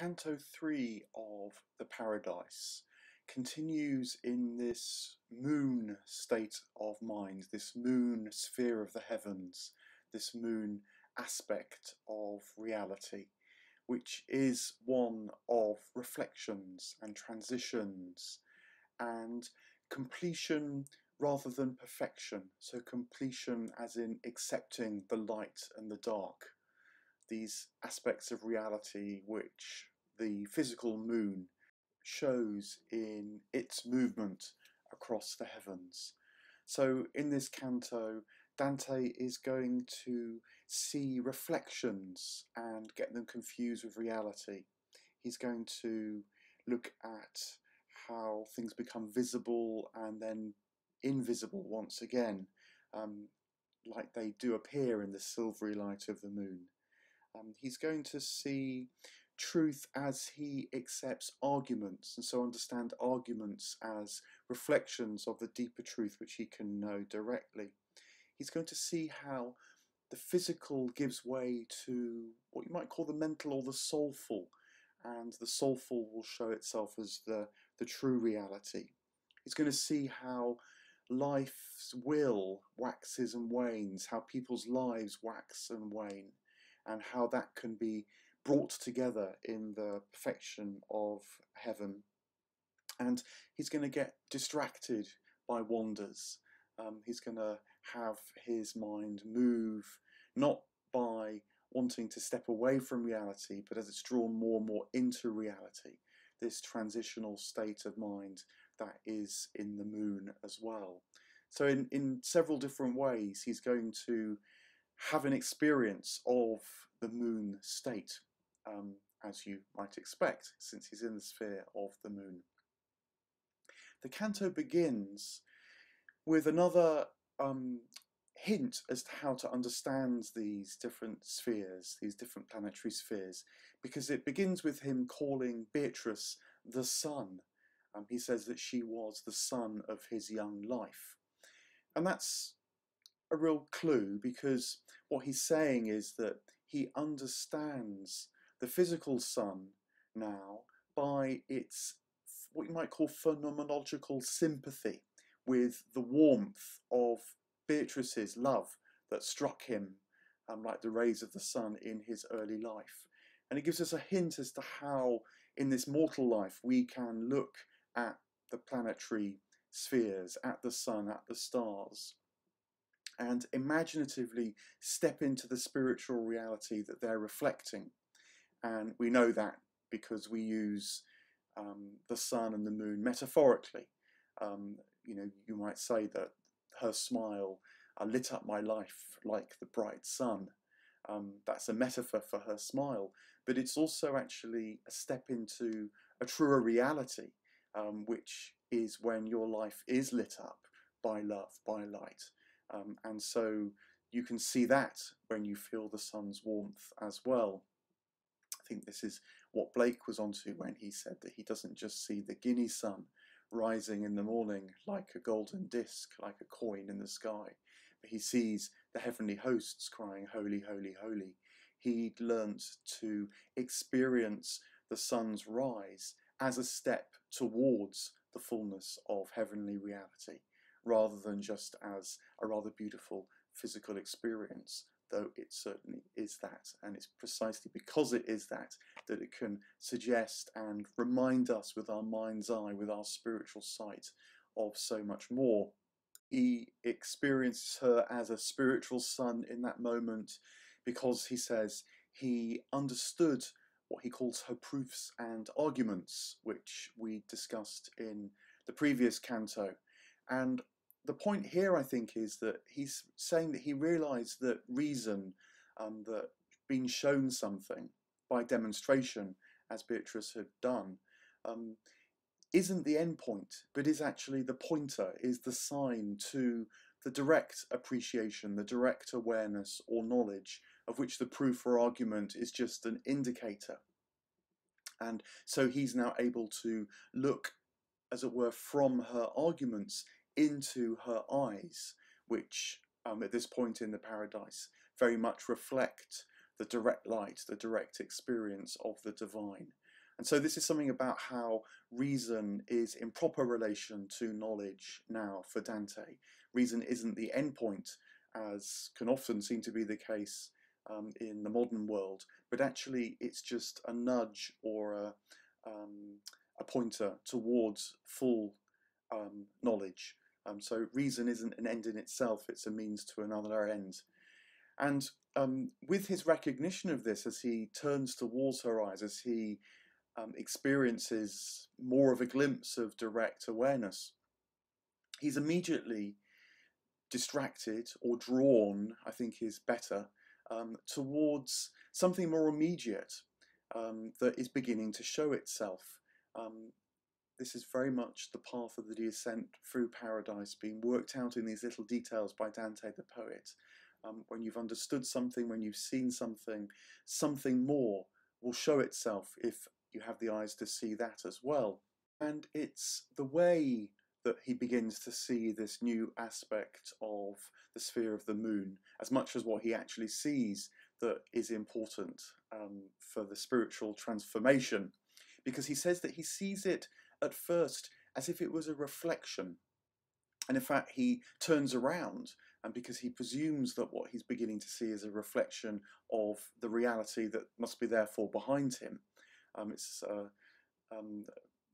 Canto 3 of the Paradise continues in this moon state of mind, this moon sphere of the heavens, this moon aspect of reality, which is one of reflections and transitions and completion rather than perfection. So, completion as in accepting the light and the dark these aspects of reality which the physical moon shows in its movement across the heavens. So, in this canto, Dante is going to see reflections and get them confused with reality. He's going to look at how things become visible and then invisible once again, um, like they do appear in the silvery light of the moon. Um, he's going to see truth as he accepts arguments, and so understand arguments as reflections of the deeper truth which he can know directly. He's going to see how the physical gives way to what you might call the mental or the soulful, and the soulful will show itself as the, the true reality. He's going to see how life's will waxes and wanes, how people's lives wax and wane and how that can be brought together in the perfection of heaven. And he's going to get distracted by wonders. Um, he's going to have his mind move not by wanting to step away from reality, but as it's drawn more and more into reality, this transitional state of mind that is in the moon as well. So, in, in several different ways, he's going to have an experience of the moon state, um, as you might expect, since he's in the sphere of the moon. The canto begins with another um, hint as to how to understand these different spheres, these different planetary spheres, because it begins with him calling Beatrice the sun. Um, he says that she was the sun of his young life. And that's a real clue because what he's saying is that he understands the physical sun now by its what you might call phenomenological sympathy with the warmth of Beatrice's love that struck him um, like the rays of the sun in his early life. And it gives us a hint as to how, in this mortal life, we can look at the planetary spheres, at the sun, at the stars, and imaginatively step into the spiritual reality that they're reflecting. And we know that because we use um, the sun and the moon metaphorically. Um, you know, you might say that her smile uh, lit up my life like the bright sun. Um, that's a metaphor for her smile, but it's also actually a step into a truer reality, um, which is when your life is lit up by love, by light. Um, and so you can see that when you feel the sun's warmth as well. Think this is what Blake was onto when he said that he doesn't just see the Guinea sun rising in the morning like a golden disk, like a coin in the sky, but he sees the heavenly hosts crying, Holy, Holy, Holy. He'd learnt to experience the sun's rise as a step towards the fullness of heavenly reality rather than just as a rather beautiful physical experience, though it certainly is that. And it's precisely because it is that that it can suggest and remind us with our mind's eye, with our spiritual sight, of so much more. He experiences her as a spiritual sun in that moment because he says he understood what he calls her proofs and arguments, which we discussed in the previous canto. And the point here, I think, is that he's saying that he realized that reason, um, that being shown something by demonstration, as Beatrice had done, um, isn't the end point, but is actually the pointer, is the sign to the direct appreciation, the direct awareness or knowledge of which the proof or argument is just an indicator. And so he's now able to look, as it were, from her arguments into her eyes, which um, at this point in the paradise very much reflect the direct light, the direct experience of the divine. And so this is something about how reason is in proper relation to knowledge now for Dante. Reason isn't the end point, as can often seem to be the case um, in the modern world, but actually it's just a nudge or a, um, a pointer towards full um, knowledge. Um, so reason isn't an end in itself, it's a means to another end. And um, with his recognition of this, as he turns towards her eyes, as he um, experiences more of a glimpse of direct awareness, he's immediately distracted or drawn, I think is better, um, towards something more immediate um, that is beginning to show itself. Um, this is very much the path of the descent through paradise being worked out in these little details by Dante the poet. Um, when you've understood something, when you've seen something, something more will show itself if you have the eyes to see that as well. And it's the way that he begins to see this new aspect of the sphere of the moon as much as what he actually sees that is important um, for the spiritual transformation. Because he says that he sees it at first as if it was a reflection. And in fact, he turns around and because he presumes that what he's beginning to see is a reflection of the reality that must be therefore behind him. Um, it's uh, um,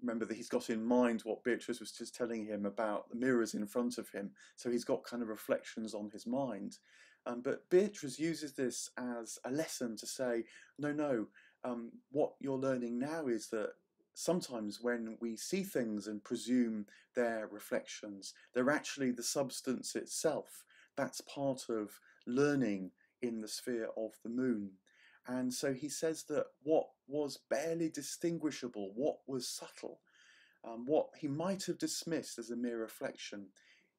remember that he's got in mind what Beatrice was just telling him about the mirrors in front of him. So he's got kind of reflections on his mind. Um, but Beatrice uses this as a lesson to say, no, no, um, what you're learning now is that sometimes when we see things and presume they're reflections, they're actually the substance itself. That's part of learning in the sphere of the moon. And so he says that what was barely distinguishable, what was subtle, um, what he might have dismissed as a mere reflection,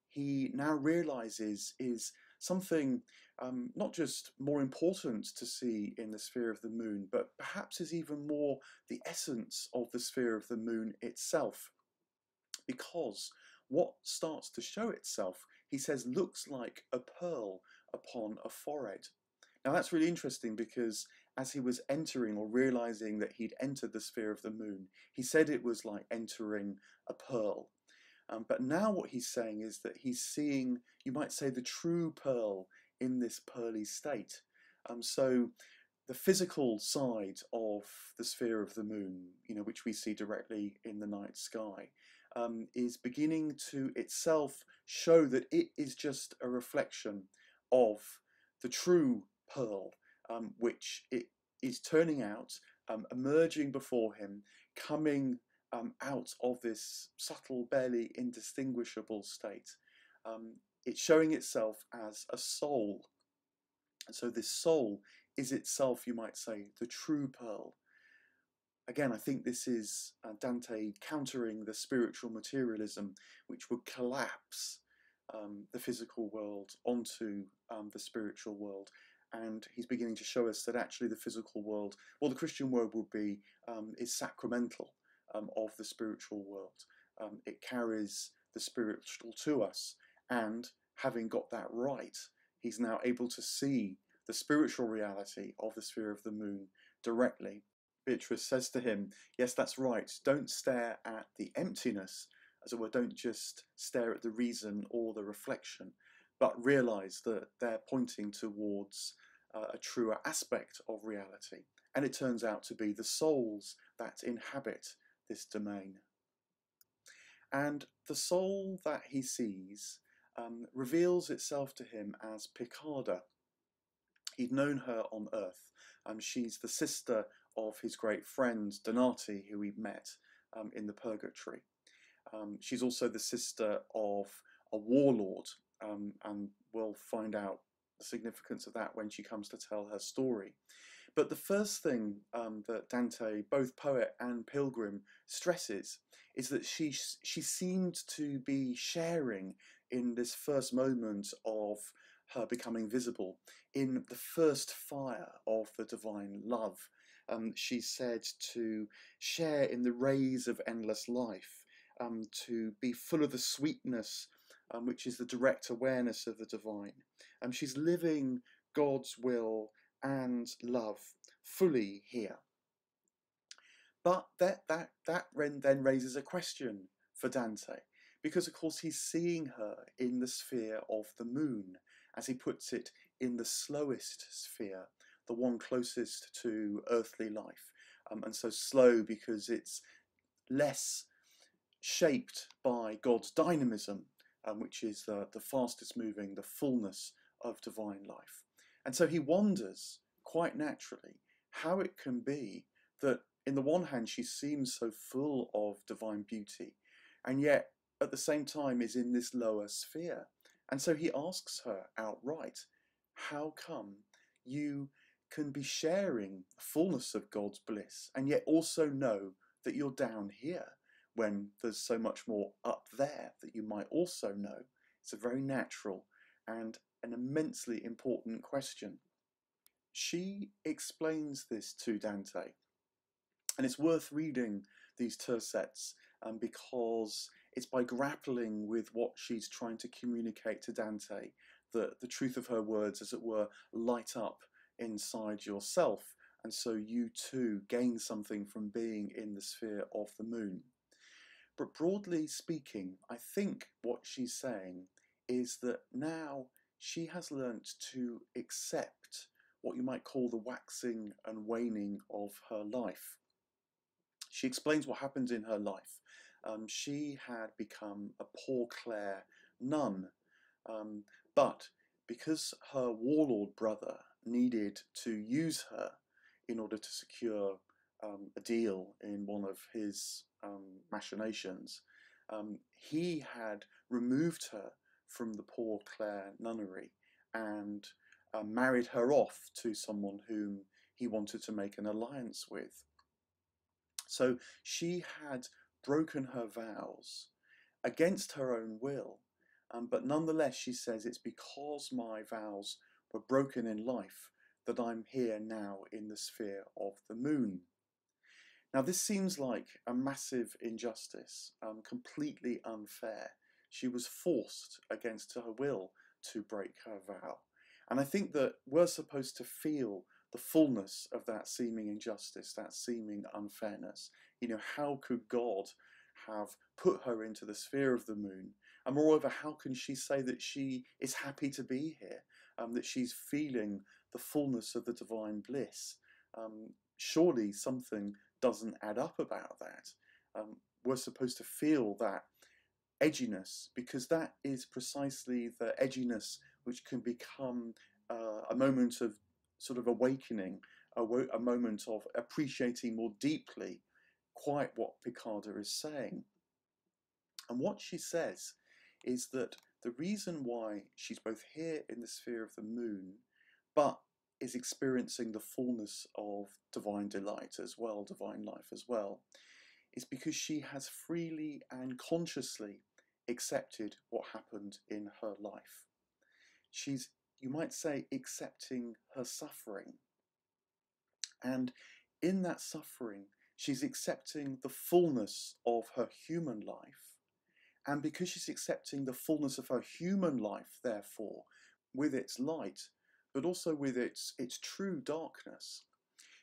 he now realizes is something um, not just more important to see in the sphere of the moon, but perhaps is even more the essence of the sphere of the moon itself. Because what starts to show itself, he says, looks like a pearl upon a forehead. Now that's really interesting because as he was entering or realizing that he'd entered the sphere of the moon, he said it was like entering a pearl. Um, but now what he's saying is that he's seeing, you might say, the true pearl in this pearly state. Um, so the physical side of the sphere of the moon, you know, which we see directly in the night sky, um, is beginning to itself show that it is just a reflection of the true pearl, um, which it is turning out, um, emerging before him, coming um, out of this subtle, barely indistinguishable state. Um, it's showing itself as a soul. And so this soul is itself, you might say, the true pearl. Again, I think this is uh, Dante countering the spiritual materialism, which would collapse um, the physical world onto um, the spiritual world and he's beginning to show us that actually the physical world, well, the Christian world would be, um, is sacramental um, of the spiritual world. Um, it carries the spiritual to us, and having got that right, he's now able to see the spiritual reality of the sphere of the moon directly. Beatrice says to him, Yes, that's right. Don't stare at the emptiness, as it were, don't just stare at the reason or the reflection, but realize that they're pointing towards uh, a truer aspect of reality. And it turns out to be the souls that inhabit this domain. And the soul that he sees um, reveals itself to him as Piccarda. He'd known her on earth. Um, she's the sister of his great friend Donati, who he met um, in the Purgatory. Um, she's also the sister of a warlord um, and we'll find out the significance of that when she comes to tell her story. But the first thing um, that Dante, both poet and pilgrim, stresses is that she she seemed to be sharing in this first moment of her becoming visible, in the first fire of the divine love. Um, she said to share in the rays of endless life, um, to be full of the sweetness um, which is the direct awareness of the divine. Um, she's living God's will and love fully here. But that, that, that then raises a question for Dante, because of course he's seeing her in the sphere of the moon, as he puts it, in the slowest sphere, the one closest to earthly life. Um, and so slow because it's less shaped by God's dynamism, um, which is the, the fastest moving, the fullness of divine life. And so he wonders, quite naturally, how it can be that, in the one hand, she seems so full of divine beauty, and yet at the same time is in this lower sphere. And so he asks her outright, How come you can be sharing the fullness of God's bliss and yet also know that you're down here when there's so much more up there that you might also know? It's a very natural and an immensely important question. She explains this to Dante, and it's worth reading these tercets um, because it's by grappling with what she's trying to communicate to Dante that the truth of her words, as it were, light up inside yourself, and so you too gain something from being in the sphere of the moon. But broadly speaking, I think what she's saying is that now she has learnt to accept what you might call the waxing and waning of her life. She explains what happened in her life. Um, she had become a Poor Clare nun, um, but because her warlord brother needed to use her in order to secure um, a deal in one of his um, machinations, um, he had removed her from the Poor Clare nunnery and uh, married her off to someone whom he wanted to make an alliance with. So she had broken her vows against her own will, um, but nonetheless, she says it's because my vows were broken in life that I'm here now in the sphere of the moon. Now, this seems like a massive injustice, um, completely unfair. She was forced against her will to break her vow. And I think that we're supposed to feel the fullness of that seeming injustice, that seeming unfairness. You know, how could God have put her into the sphere of the moon? And moreover, how can she say that she is happy to be here, um, that she's feeling the fullness of the divine bliss? Um, surely something doesn't add up about that. Um, we're supposed to feel that edginess because that is precisely the edginess which can become uh, a moment of sort of awakening, a, a, moment of appreciating more deeply quite what Piccarda is saying. And what she says is that the reason why she's both here in the sphere of the moon, but is experiencing the fullness of divine delight as well, divine life as well, is because she has freely and consciously accepted what happened in her life. She's, you might say, accepting her suffering. And in that suffering, she's accepting the fullness of her human life. And because she's accepting the fullness of her human life, therefore, with its light, but also with its, its true darkness,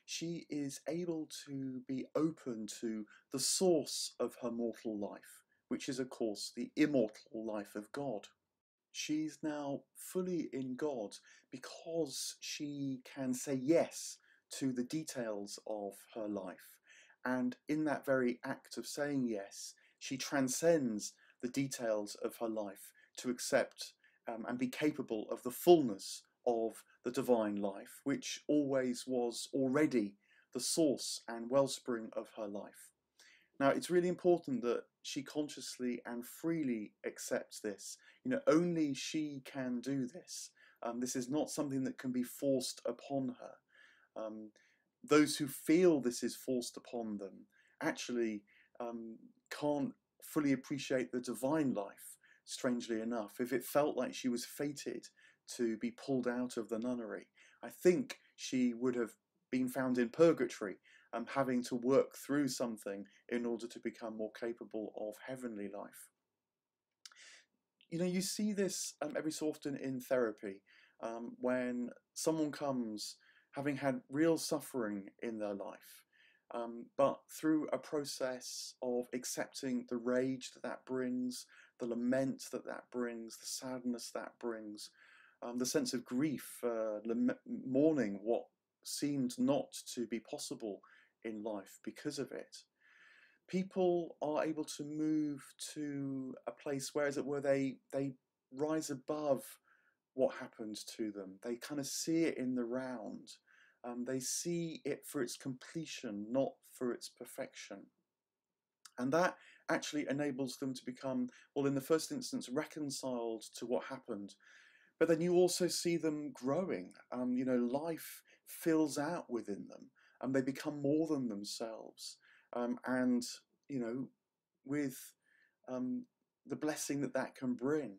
she is able to be open to the source of her mortal life, which is, of course, the immortal life of God. She's now fully in God because she can say yes to the details of her life. And in that very act of saying yes, she transcends the details of her life to accept um, and be capable of the fullness of the divine life, which always was already the source and wellspring of her life. Now, it's really important that she consciously and freely accepts this. You know, only she can do this. Um, this is not something that can be forced upon her. Um, those who feel this is forced upon them actually um, can't fully appreciate the divine life, strangely enough. If it felt like she was fated to be pulled out of the nunnery, I think she would have been found in purgatory um, having to work through something in order to become more capable of heavenly life. You know, you see this um, every so often in therapy um, when someone comes having had real suffering in their life. um, but through a process of accepting the rage that that brings, the lament that that brings, the sadness that brings, um, the sense of grief, uh, mourning what seemed not to be possible in life because of it. People are able to move to a place where, as it were, they they rise above what happens to them. They kind of see it in the round. Um, they see it for its completion, not for its perfection. And that actually enables them to become, well, in the first instance, reconciled to what happened. But then you also see them growing. Um, you know, life fills out within them and they become more than themselves. Um, and, you know, with um, the blessing that that can bring,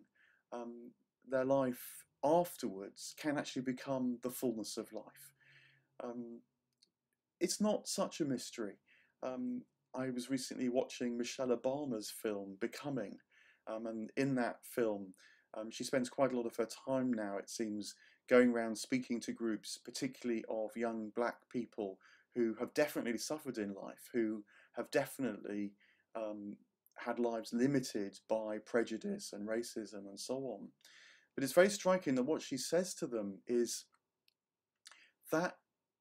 um, their life afterwards can actually become the fullness of life. Um, it's not such a mystery. Um, I was recently watching Michelle Obama's film Becoming, um, and in that film, she spends quite a lot of her time now, it seems, going around speaking to groups, particularly of young black people who have definitely suffered in life, who have definitely um, had lives limited by prejudice and racism and so on. But it's very striking that what she says to them is that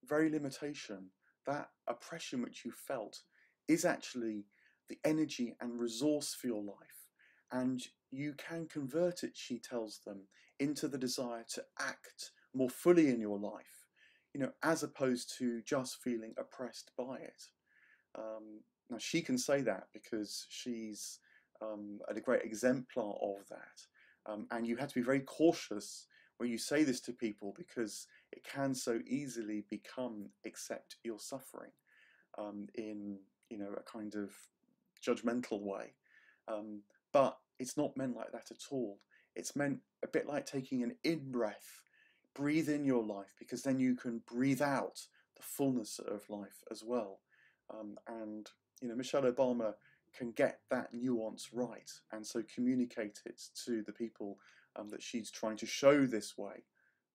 very limitation, that oppression which you felt, is actually the energy and resource for your life. And you can convert it, she tells them, into the desire to act more fully in your life, you know, as opposed to just feeling oppressed by it. Um, now, she can say that because she's um, a great exemplar of that. Um, and you have to be very cautious when you say this to people because it can so easily become accept your suffering um, in you know a kind of judgmental way. Um, but it's not meant like that at all. It's meant a bit like taking an in breath, breathe in your life because then you can breathe out the fullness of life as well. Um, and you know Michelle Obama can get that nuance right and so communicate it to the people um, that she's trying to show this way.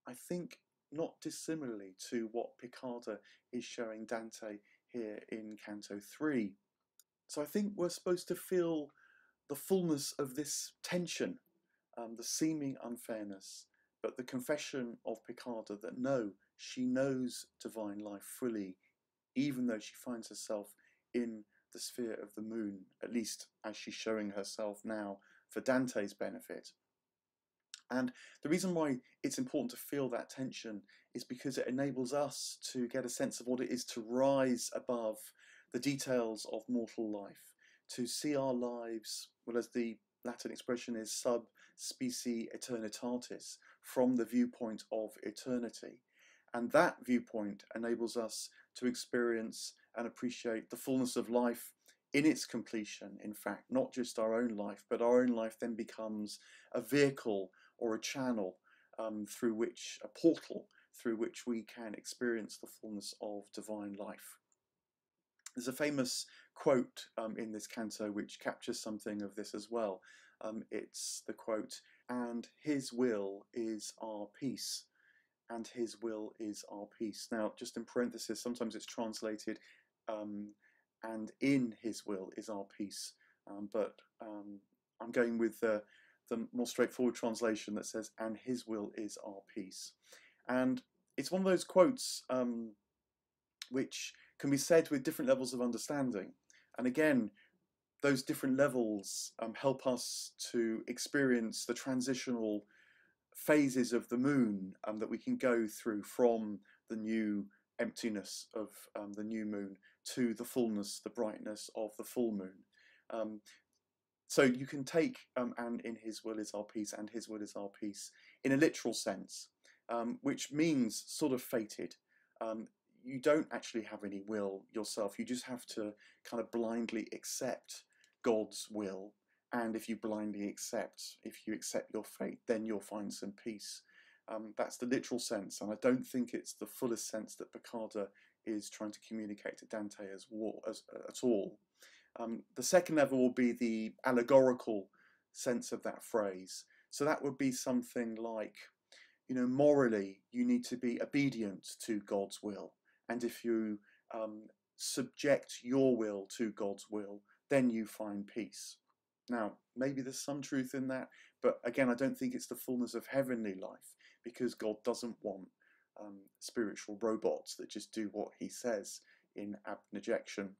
I think not dissimilarly to what Piccarda is showing Dante here in Canto 3. So I think we're supposed to feel the fullness of this tension, um, the seeming unfairness, but the confession of Piccarda that no, she knows divine life fully, even though she finds herself in the sphere of the moon, at least as she's showing herself now for Dante's benefit. And the reason why it's important to feel that tension is because it enables us to get a sense of what it is to rise above the details of mortal life, to see our lives, well, as the Latin expression is sub specie aeternitatis, from the viewpoint of eternity. And that viewpoint enables us to experience and appreciate the fullness of life in its completion, in fact, not just our own life, but our own life then becomes a vehicle or a channel um, through which, a portal through which we can experience the fullness of divine life. There's a famous quote um, in this canto which captures something of this as well. Um, it's the quote, and his will is our peace. And his will is our peace. Now, just in parenthesis, sometimes it's translated, um, and in his will is our peace. Um, but um, I'm going with the the more straightforward translation that says, and his will is our peace. And it's one of those quotes um, which can be said with different levels of understanding. And again, those different levels um, help us to experience the transitional phases of the moon um, that we can go through from the new emptiness of um, the new moon to the fullness, the brightness of the full moon. Um, so you can take um, and in his will is our peace and his will is our peace in a literal sense, um, which means sort of fated. You don't actually have any will yourself. You just have to kind of blindly accept God's will. And if you blindly accept, if you accept your fate, then you'll find some peace. Um, that's the literal sense, and I don't think it's the fullest sense that Piccarda is trying to communicate to Dante as, as uh, at all. Um, the second level will be the allegorical sense of that phrase. So that would be something like, you know, morally, you need to be obedient to God's will. And if you um, subject your will to God's will, then you find peace. Now, maybe there's some truth in that, but again, I don't think it's the fullness of heavenly life because God doesn't want um, spiritual robots that just do what he says in abnegaction.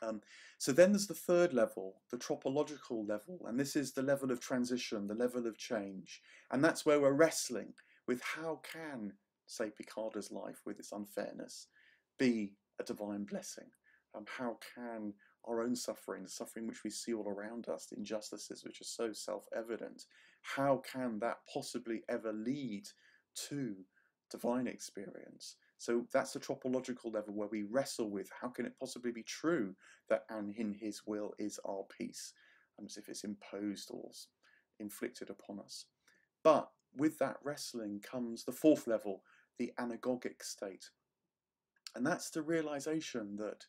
Um, so then there's the third level, the tropological level, and this is the level of transition, the level of change. And that's where we're wrestling with how can, say, Piccarda's life with its unfairness be a divine blessing? Um, how can our own suffering, the suffering which we see all around us, the injustices which are so self-evident, how can that possibly ever lead to divine experience? So that's the tropological level where we wrestle with how can it possibly be true that and in his will is our peace, um, as if it's imposed or inflicted upon us. But with that wrestling comes the fourth level, the anagogic state. And that's the realization that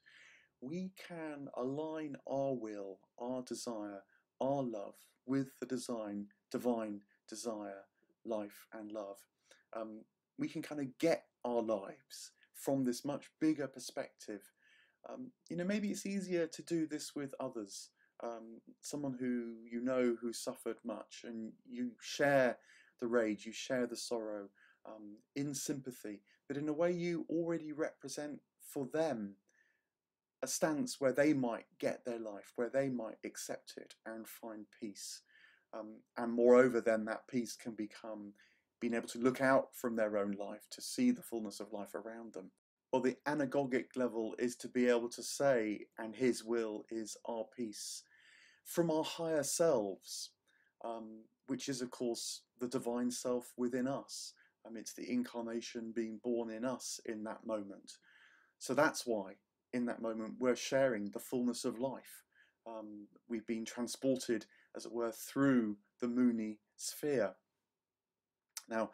we can align our will, our desire, our love with the design, divine desire, life and love. Um, we can kind of get our lives from this much bigger perspective. Um, you know, maybe it's easier to do this with others, um, someone who you know who suffered much, and you share the rage, you share the sorrow um, in sympathy, but in a way you already represent for them a stance where they might get their life, where they might accept it and find peace. Um, and moreover, then that peace can become being able to look out from their own life to see the fullness of life around them. Or the anagogic level is to be able to say, and His will is our peace, from our higher selves, um, which is, of course, the divine self within us. Um, it's the incarnation being born in us in that moment. So that's why, in that moment, we're sharing the fullness of life. Um, we've been transported, as it were, through the Moony sphere. Now,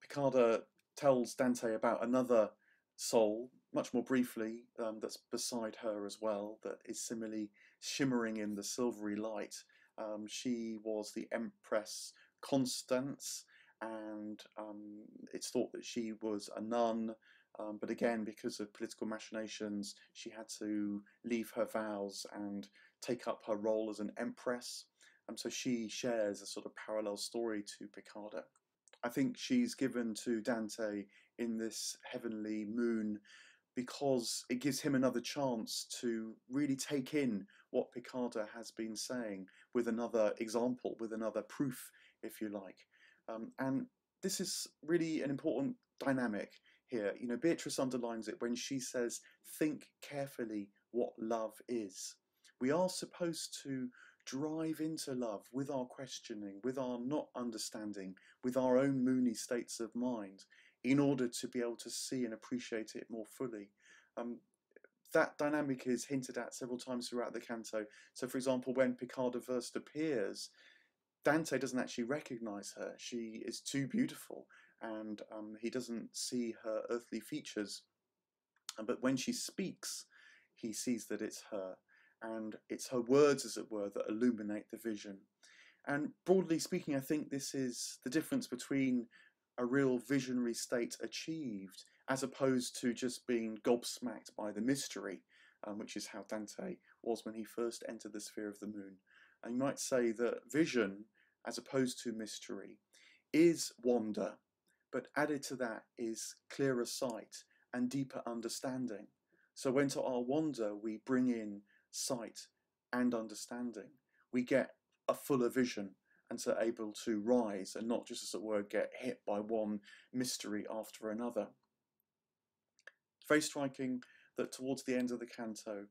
Piccarda tells Dante about another soul, much more briefly, um, that's beside her as well, that is similarly shimmering in the silvery light. Um, she was the Empress Constance, and um, it's thought that she was a nun. Um, but again, because of political machinations, she had to leave her vows and take up her role as an empress. And so she shares a sort of parallel story to Piccarda. I think she's given to Dante in this heavenly moon because it gives him another chance to really take in what Piccarda has been saying with another example, with another proof, if you like. Um, and this is really an important dynamic here. You know, Beatrice underlines it when she says, think carefully what love is. We are supposed to drive into love with our questioning, with our not understanding, with our own moony states of mind, in order to be able to see and appreciate it more fully. Um, that dynamic is hinted at several times throughout the canto. So, for example, when Piccarda first appears, Dante doesn't actually recognize her. She is too beautiful, and um, he doesn't see her earthly features. But when she speaks, he sees that it's her and it's her words, as it were, that illuminate the vision. And broadly speaking, I think this is the difference between a real visionary state achieved as opposed to just being gobsmacked by the mystery, um, which is how Dante was when he first entered the sphere of the moon. And you might say that vision, as opposed to mystery, is wonder, but added to that is clearer sight and deeper understanding. So when to our wonder we bring in sight and understanding, we get a fuller vision and so able to rise and not just, as it were, get hit by one mystery after another. It's very striking that towards the end of the canto,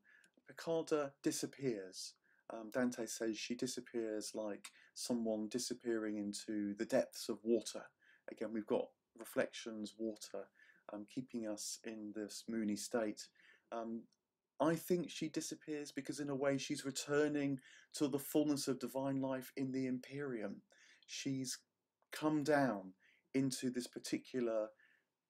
Piccarda disappears. Um, Dante says she disappears like someone disappearing into the depths of water. Again, we've got reflections, water, um, keeping us in this moony state. Um, I think she disappears because, in a way, she's returning to the fullness of divine life in the Empyrean. She's come down into this particular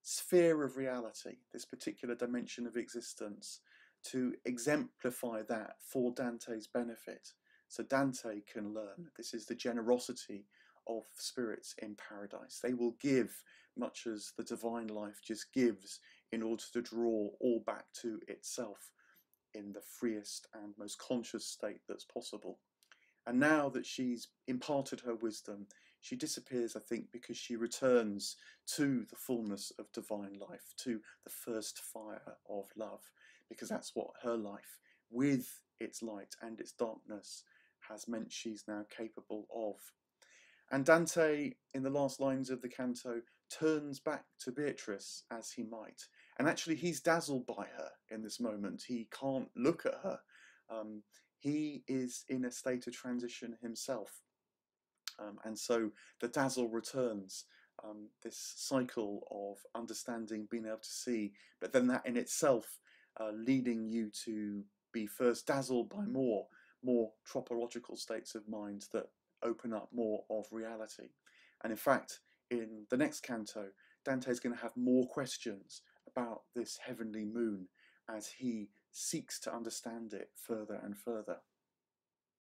sphere of reality, this particular dimension of existence, to exemplify that for Dante's benefit. So Dante can learn. This is the generosity of spirits in paradise. They will give much as the divine life just gives in order to draw all back to itself in the freest and most conscious state that's possible. And now that she's imparted her wisdom, she disappears, I think, because she returns to the fullness of divine life, to the first fire of love, because that's what her life, with its light and its darkness, has meant she's now capable of. And Dante, in the last lines of the canto, turns back to Beatrice as he might. And actually, he's dazzled by her in this moment. He can't look at her. Um, he is in a state of transition himself. Um, and so the dazzle returns, um, this cycle of understanding, being able to see, but then that in itself uh, leading you to be first dazzled by more, more tropological states of mind that open up more of reality. And in fact, in the next canto, Dante is going to have more questions about this heavenly moon as he seeks to understand it further and further.